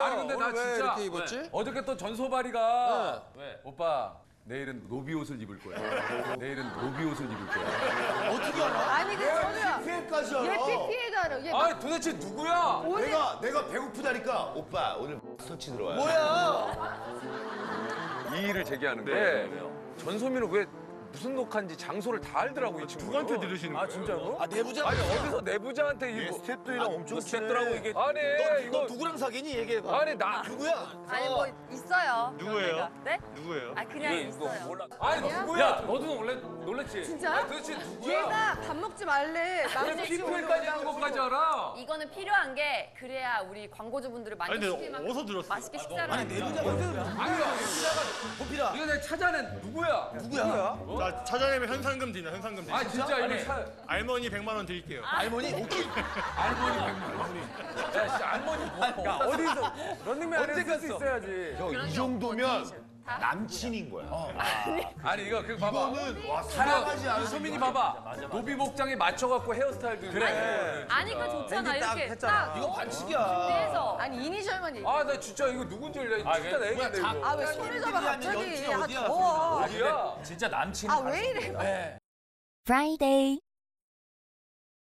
아니 근데 나 왜 진짜 이렇게 입었지? 왜? 어저께 또 전소발이가 오빠 내일은 노비 옷을 입을 거야. 내일은 노비 옷을 입을 거야. 어떻게 알아? 아니 그 전우야. PPL까지 알아. 얘 PPL도 알아. 얘 아니 도대체 누구야? 오늘 내가 내가 배고프다니까 오빠 오늘 설치 들어와요. 뭐야? 이의를 제기하는 게 전소민은 왜 무슨 녹화인지 장소를 다 알더라고 이 친구. 누구한테 들으시는 거예요? 아 진짜로? 아 내부자. 아니 어디서 내부자한테 이거 스태프들이랑 엄청 스태프들하고 이게 아니 너, 이거 너 누구랑 사귀니 얘기해봐. 아니 나 누구야? 아니 뭐 있어요. 누구예요? 그런. 네? 누구예요? 아 그냥 있어요. 아니 누구야? 야 너도 놀래 놀랬지? 진짜? 아니, 도대체 누구야? 얘가 밥 먹지 말래. 남자 PPL까지 한 것까지 알아? 이거는 필요한 게 그래야 우리 광고주분들을 아니 만족시킬 근데 만큼 어디서 들었어? 맛있게 식사를 아니 하는 내부자가 아니 내가 찾아낸 누구야? 누구야? 나 찾아내면 현상금 드리나 현상금 드리. 아 진짜 이거 차, 알머니 100만 원 드릴게요. 할머니? 오케이. 알머니 백만 야, 씨, 알머니 뭐? 야, 어디서? 런닝맨 언제 쓸수 있어야지. 이 정도면 남친인 거야. 아니 이거 그 봐봐. 이거는 와 사랑 사랑하지 않은 소민이 봐봐. 노비 목장에 맞춰갖고 헤어스타일도 그래. 아니까 좋잖아 이렇게 딱 이거 반칙이야. 준비해서 아니 이니셜만 얘기. 아 나 진짜 이거 누군지 몰라. 진짜 내 얘기인데 이거. 아왜 손을 잡아 갑자기? 아 어디야? 진짜 남친. 아왜 이래? Friday.